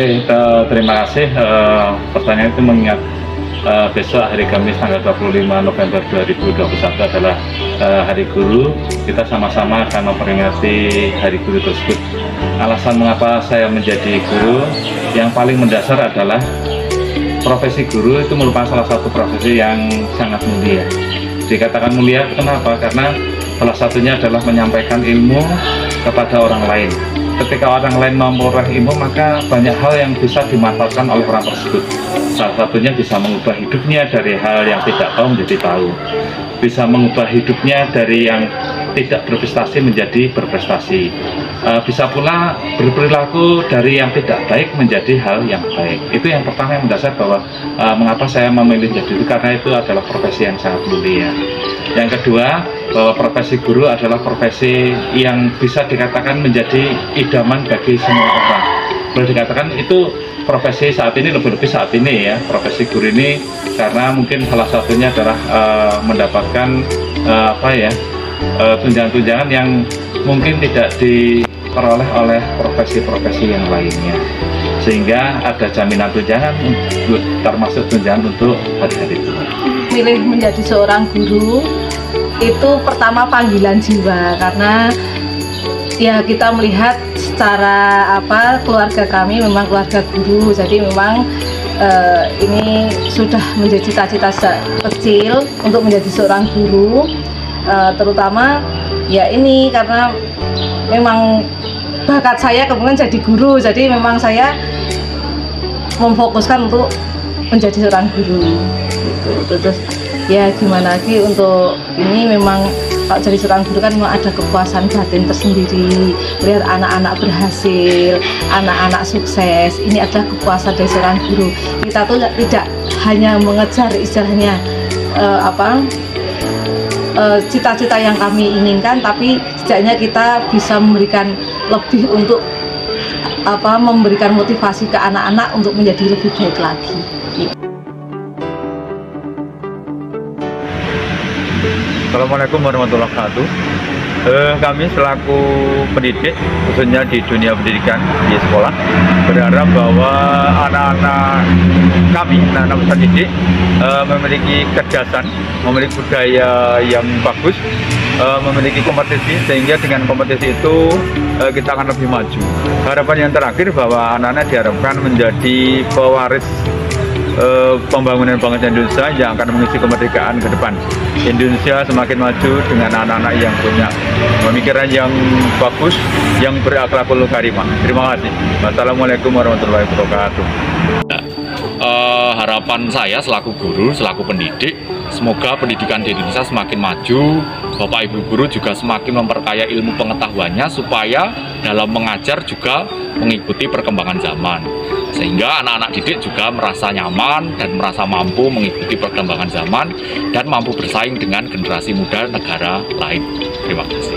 Oke, uh, terima kasih. Uh, pertanyaan itu mengingat uh, besok hari Kamis tanggal 25 November 2021 adalah uh, Hari Guru. Kita sama-sama akan memperingati Hari Guru tersebut. Alasan mengapa saya menjadi guru yang paling mendasar adalah profesi guru itu merupakan salah satu profesi yang sangat mulia. Dikatakan mulia kenapa? Karena salah satunya adalah menyampaikan ilmu kepada orang lain ketika orang lain memperoleh ilmu maka banyak hal yang bisa dimanfaatkan oleh orang tersebut. Salah satunya bisa mengubah hidupnya dari hal yang tidak tahu menjadi tahu. Bisa mengubah hidupnya dari yang tidak berprestasi menjadi berprestasi. E, bisa pula berperilaku dari yang tidak baik menjadi hal yang baik. Itu yang pertama yang mendasar bahwa e, mengapa saya memilih jadi itu karena itu adalah profesi yang sangat mulia. Yang kedua bahwa profesi guru adalah profesi yang bisa dikatakan menjadi idaman bagi semua orang. Boleh dikatakan itu profesi saat ini lebih-lebih saat ini ya profesi guru ini karena mungkin salah satunya adalah uh, mendapatkan uh, apa ya tunjangan-tunjangan uh, yang mungkin tidak diperoleh oleh profesi-profesi yang lainnya sehingga ada jaminan tunjangan termasuk tunjangan untuk hari-hari itu. Milih menjadi seorang guru itu pertama panggilan jiwa karena ya kita melihat secara apa keluarga kami memang keluarga guru jadi memang uh, ini sudah menjadi cita-cita kecil untuk menjadi seorang guru uh, terutama ya ini karena memang bakat saya kemudian jadi guru. Jadi memang saya memfokuskan untuk menjadi seorang guru. Gitu. Terus ya gimana lagi untuk ini memang kalau jadi seorang guru kan ada kepuasan batin tersendiri. Melihat anak-anak berhasil anak-anak sukses ini adalah kepuasan dari seorang guru. Kita tuh tidak hanya mengejar istilahnya uh, apa cita-cita uh, yang kami inginkan tapi setidaknya kita bisa memberikan lebih untuk apa memberikan motivasi ke anak-anak untuk menjadi lebih baik lagi. Assalamualaikum warahmatullahi wabarakatuh. Eh, kami selaku pendidik, khususnya di dunia pendidikan di sekolah, berharap bahwa anak-anak kami, anak-anak pendidik, eh, memiliki kecerdasan, memiliki budaya yang bagus, eh, memiliki kompetisi, sehingga dengan kompetisi itu eh, kita akan lebih maju. Harapan yang terakhir bahwa anak-anak diharapkan menjadi pewaris uh, pembangunan bangsa Indonesia yang akan mengisi kemerdekaan ke depan. Indonesia semakin maju dengan anak-anak yang punya pemikiran yang bagus, yang berakhlakul karimah. Terima kasih. Wassalamualaikum warahmatullahi wabarakatuh. Uh, harapan saya selaku guru, selaku pendidik, semoga pendidikan di Indonesia semakin maju, Bapak Ibu guru juga semakin memperkaya ilmu pengetahuannya supaya dalam mengajar juga mengikuti perkembangan zaman sehingga anak-anak didik juga merasa nyaman dan merasa mampu mengikuti perkembangan zaman dan mampu bersaing dengan generasi muda negara lain. Terima kasih.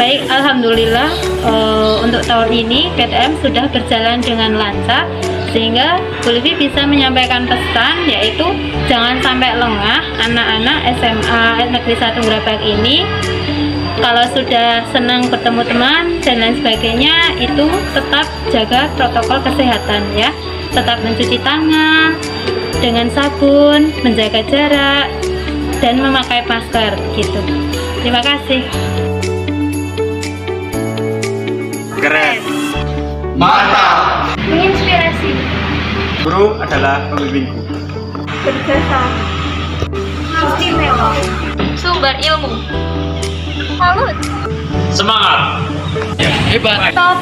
Baik, Alhamdulillah uh, untuk tahun ini PTM sudah berjalan dengan lancar sehingga Bu Livi bisa menyampaikan pesan yaitu jangan sampai lengah anak-anak SMA Negeri 1 Gerabak ini kalau sudah senang bertemu teman dan lain sebagainya itu tetap jaga protokol kesehatan ya. Tetap mencuci tangan dengan sabun menjaga jarak dan memakai masker gitu. Terima kasih. Keren. Mantap. Menginspirasi. Guru adalah pembimbingku berjasa istimewa. Sumber ilmu salut. Semangat. Ya, hebat. Top